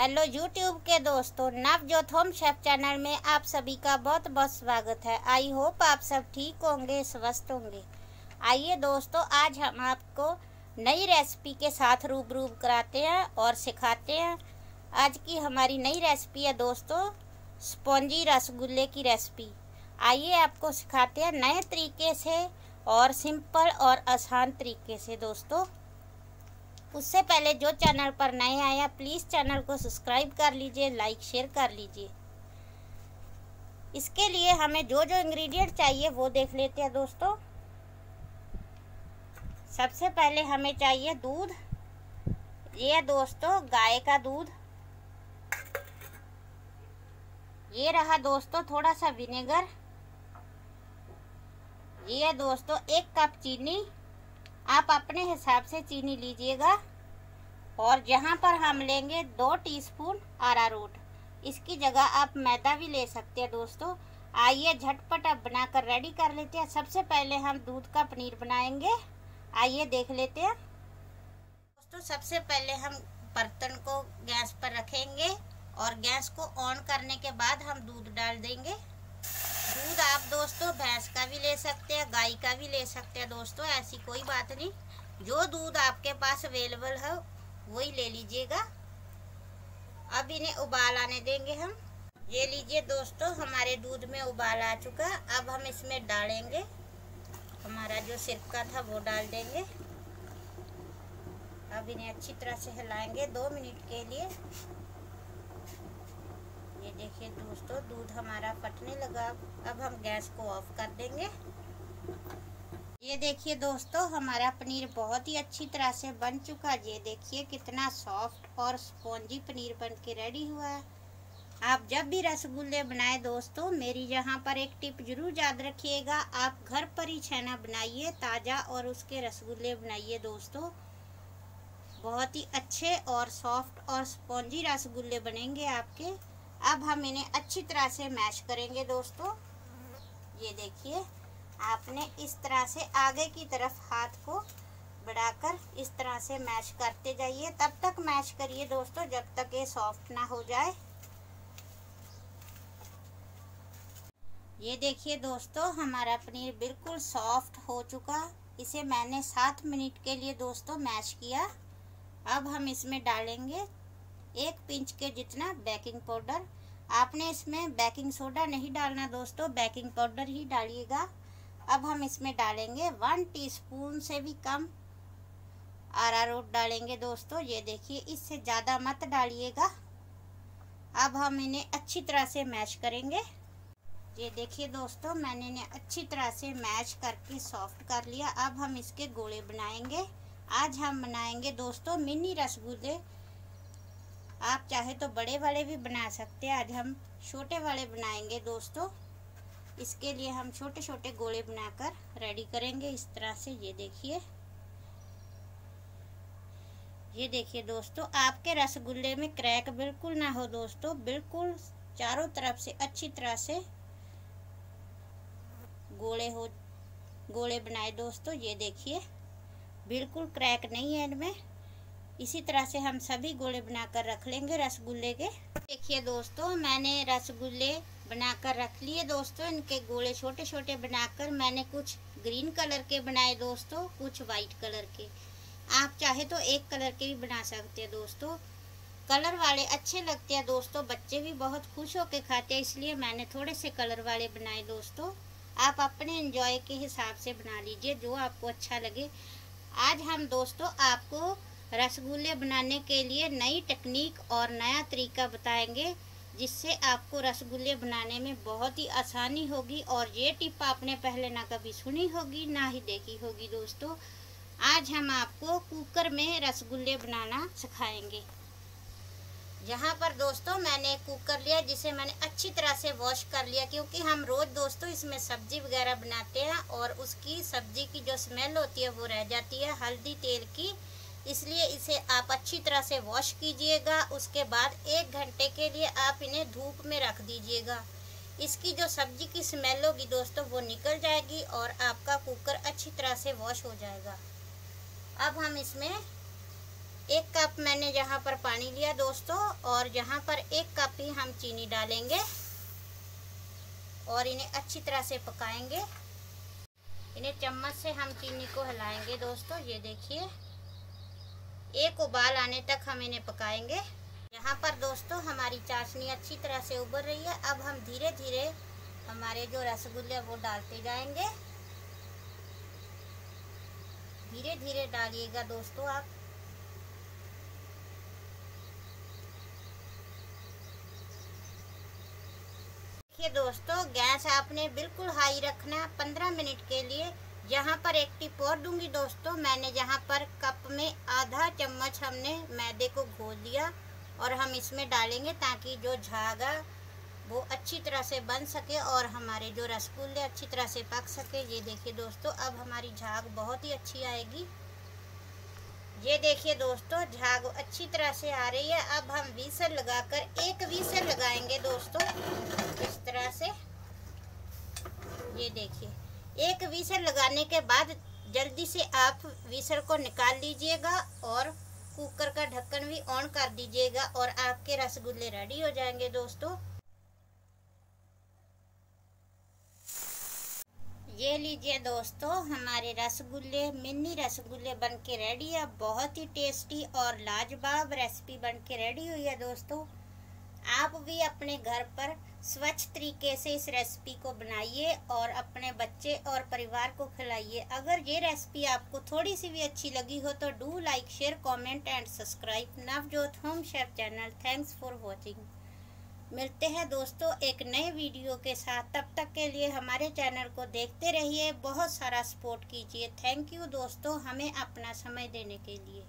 Hello YouTube के दोस्तों, Navjot home chef channel में आप सभी का बहुत बहुत स्वागत है। आई होप आप सब ठीक होंगे, स्वस्थ होंगे। आइए दोस्तों, आज हम आपको नई रेसिपी के साथ रूबरू कराते हैं और सिखाते हैं। आज की हमारी नई रेसिपी है दोस्तों, स्पॉन्जी रसगुल्ले की रेसिपी। आइए आपको सिखाते हैं नए तरीके से और सिंपल और आसान तरीके से दोस्तों। उससे पहले जो चैनल पर नए हैं प्लीज़ चैनल को सब्सक्राइब कर लीजिए लाइक शेयर कर लीजिए। इसके लिए हमें जो जो इंग्रेडिएंट चाहिए, वो देख लेते हैं दोस्तों। सबसे पहले हमें चाहिए दूध। ये दोस्तों, गाय का दूध। ये रहा दोस्तों थोड़ा सा विनेगर ये दोस्तों एक कप चीनी। आप अपने हिसाब से चीनी लीजिएगा। और जहाँ पर हम लेंगे दो टीस्पून अरारोट इसकी जगह आप मैदा भी ले सकते हैं दोस्तों। आइए झटपट अब बनाकर रेडी कर लेते हैं। सबसे पहले हम दूध का पनीर बनाएँगे। आइए देख लेते हैं। दोस्तों, सबसे पहले हम बर्तन को गैस पर रखेंगे और गैस को ऑन करने के बाद हम दूध डाल देंगे। दूध आप दोस्तों भैंस का भी ले सकते हैं, गाय का भी ले सकते हैं दोस्तों, ऐसी कोई बात नहीं। जो दूध आपके पास अवेलेबल है वही ले लीजिएगा। अब इन्हें उबाल आने देंगे हम। ये लीजिए दोस्तों, हमारे दूध में उबाल आ चुका। अब हम इसमें डालेंगे। हमारा जो सिरका था, वो डाल देंगे। अब इन्हें अच्छी तरह से हिलाएँगे दो मिनट के लिए। ये देखिए दोस्तों, दूध हमारा फटने लगा। अब हम गैस को ऑफ़ कर देंगे। ये देखिए दोस्तों, हमारा पनीर बहुत ही अच्छी तरह से बन चुका ये देखिए कितना सॉफ्ट और स्पॉन्जी पनीर बन के रेडी हुआ है। आप जब भी रसगुल्ले बनाए दोस्तों, मेरी यहाँ पर एक टिप ज़रूर याद रखिएगा। आप घर पर ही छेना बनाइए, ताज़ा और उसके रसगुल्ले बनाइए दोस्तों। बहुत ही अच्छे और सॉफ्ट और स्पॉन्जी रसगुल्ले बनेंगे आपके। अब हम इन्हें अच्छी तरह से मैश करेंगे दोस्तों। ये देखिए आपने इस तरह से आगे की तरफ़ हाथ को बढ़ाकर इस तरह से मैश करते जाइए। तब तक मैश करिए दोस्तों, जब तक ये सॉफ्ट ना हो जाए। ये देखिए दोस्तों, हमारा पनीर बिल्कुल सॉफ्ट हो चुका। इसे मैंने सात मिनट के लिए दोस्तों मैश किया। अब हम इसमें डालेंगे एक पिंच के जितना बेकिंग पाउडर आपने इसमें बेकिंग सोडा नहीं डालना दोस्तों बेकिंग पाउडर ही डालिएगा। अब हम इसमें डालेंगे वन टीस्पून से भी कम अरारोट डालेंगे दोस्तों, ये देखिए, इससे ज़्यादा मत डालिएगा। अब हम इन्हें अच्छी तरह से मैश करेंगे। ये देखिए दोस्तों, मैंने इन्हें अच्छी तरह से मैश करके सॉफ्ट कर लिया। अब हम इसके गोले बनाएँगे। आज हम बनाएँगे दोस्तों मिनी रसगुल्ले। आप चाहे तो बड़े वाले भी बना सकते हैं। आज हम छोटे वाले बनाएँगे दोस्तों। इसके लिए हम छोटे छोटे गोले बनाकर रेडी करेंगे। इस तरह से ये देखिए। ये देखिए दोस्तों, आपके रसगुल्ले में क्रैक बिल्कुल ना हो दोस्तों, बिल्कुल चारों तरफ़ से अच्छी तरह से गोले हो, गोले बनाए दोस्तों। ये देखिए, बिल्कुल क्रैक नहीं है इनमें। इसी तरह से हम सभी गोले बनाकर रख लेंगे रसगुल्ले के। देखिए दोस्तों, मैंने रसगुल्ले बनाकर रख लिए दोस्तों, इनके गोले छोटे छोटे बनाकर मैंने कुछ ग्रीन कलर के बनाए दोस्तों, कुछ वाइट कलर के। आप चाहे तो एक कलर के भी बना सकते हैं दोस्तों। कलर वाले अच्छे लगते हैं दोस्तों, बच्चे भी बहुत खुश होकर खाते हैं, इसलिए मैंने थोड़े से कलर वाले बनाए दोस्तों। आप अपने इंजॉय के हिसाब से बना लीजिए, जो आपको अच्छा लगे। आज हम दोस्तों आपको रसगुल्ले बनाने के लिए नई टेक्निक और नया तरीका बताएँगे। जिससे आपको रसगुल्ले बनाने में बहुत ही आसानी होगी और ये टिप आपने पहले ना कभी सुनी होगी, ना ही देखी होगी दोस्तों। आज हम आपको कुकर में रसगुल्ले बनाना सिखाएँगे। यहाँ पर दोस्तों मैंने कुकर लिया, जिसे मैंने अच्छी तरह से वॉश कर लिया, क्योंकि हम रोज़ दोस्तों इसमें सब्ज़ी वगैरह बनाते हैं और उसकी सब्ज़ी की जो स्मेल होती है वो रह जाती है, हल्दी तेल की। इसलिए इसे आप अच्छी तरह से वॉश कीजिएगा। उसके बाद एक घंटे के लिए आप इन्हें धूप में रख दीजिएगा। इसकी जो सब्ज़ी की स्मेल होगी दोस्तों, वो निकल जाएगी और आपका कुकर अच्छी तरह से वॉश हो जाएगा। अब हम इसमें एक कप मैंने यहाँ पर पानी लिया दोस्तों, और यहाँ पर एक कप ही हम चीनी डालेंगे और इन्हें अच्छी तरह से पकाएँगे। इन्हें चम्मच से हम चीनी को हिलाएँगे दोस्तों, ये देखिए। एक उबाल आने तक हम इन्हें पकाएँगे। यहाँ पर दोस्तों हमारी चाशनी अच्छी तरह से उबर रही है। अब हम धीरे धीरे हमारे जो रसगुल्ले वो डालते जाएँगे। धीरे धीरे डालिएगा दोस्तों आप। देखिए दोस्तों, गैस आपने बिल्कुल हाई रखना पंद्रह मिनट के लिए यहाँ पर एक टिप और दूँगी दोस्तों। मैंने जहाँ पर कप में आधा चम्मच हमने मैदे को घोल दिया और हम इसमें डालेंगे ताकि जो झागा वो अच्छी तरह से बन सके और हमारे जो रसगुल्ले अच्छी तरह से पक सके। ये देखिए दोस्तों, अब हमारी झाग बहुत ही अच्छी आएगी। ये देखिए दोस्तों, झाग अच्छी तरह से आ रही है। अब हम वीसर लगाकर एक वीसर लगाएँगे दोस्तों, इस तरह से। ये देखिए एक वीसर लगाने के बाद जल्दी से आप वीसर को निकाल लीजिएगा और कुकर का ढक्कन भी ऑन कर दीजिएगा और आपके रसगुल्ले रेडी हो जाएँगे दोस्तों। ये लीजिए दोस्तों, हमारे रसगुल्ले, मिनी रसगुल्ले बन के रेडी है। बहुत ही टेस्टी और लाजवाब रेसिपी बन के रेडी हुई है दोस्तों। आप भी अपने घर पर स्वच्छ तरीके से इस रेसिपी को बनाइए और अपने बच्चे और परिवार को खिलाइए। अगर ये रेसिपी आपको थोड़ी सी भी अच्छी लगी हो तो do like, share, comment and subscribe. Navjot home chef channel. Thanks for watching. मिलते हैं दोस्तों एक नए वीडियो के साथ। तब तक के लिए हमारे चैनल को देखते रहिए। बहुत सारा सपोर्ट कीजिए। थैंक यू दोस्तों। हमें अपना समय देने के लिए।